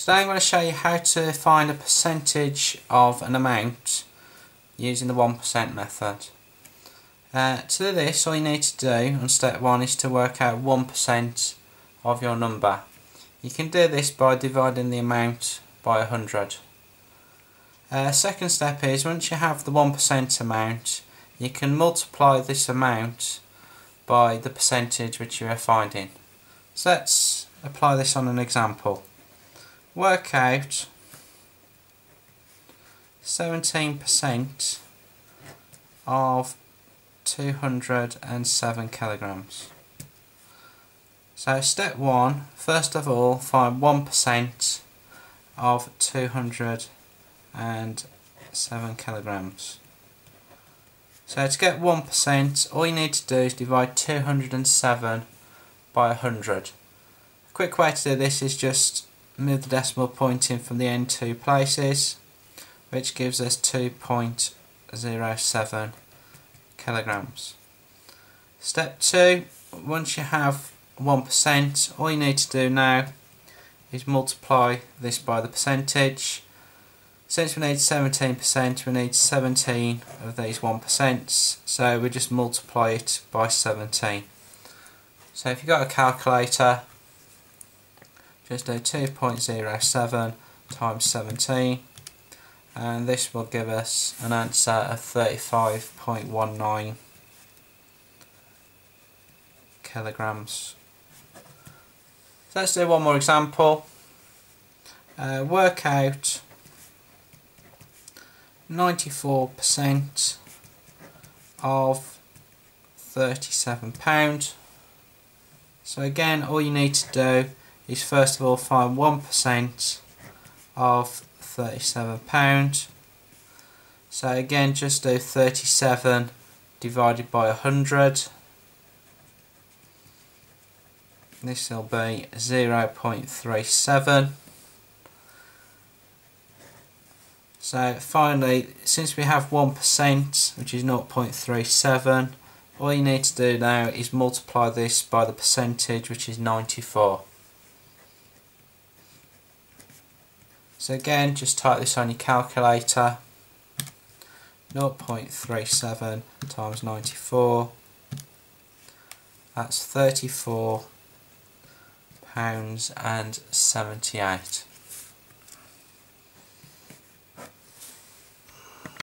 Today I'm going to show you how to find a percentage of an amount using the 1% method. Uh, to do this all you need to do on step 1 is to work out 1% of your number. You can do this by dividing the amount by 100. Uh, second step is once you have the 1% amount you can multiply this amount by the percentage which you are finding. So let's apply this on an example. Work out 17% of 207 kilograms. So step one, first of all, find 1% of 207 kilograms. So to get 1%, all you need to do is divide 207 by 100. A quick way to do this is just move the decimal point in from the end two places, which gives us 2.07 kilograms. Step 2, once you have 1%, all you need to do now is multiply this by the percentage since we need 17%, we need 17 of these 1%, so we just multiply it by 17. So if you've got a calculator, just do 2.07 times 17, and this will give us an answer of 35.19 kilograms. So let's do one more example. Uh, work out 94% of £37. So again, all you need to do is first of all find 1% of £37. So again, just do 37 divided by 100. This will be 0.37. So finally, since we have 1%, which is 0.37, all you need to do now is multiply this by the percentage, which is 94. So again, just type this on your calculator. 0.37 times 94 that's 34 pounds and 78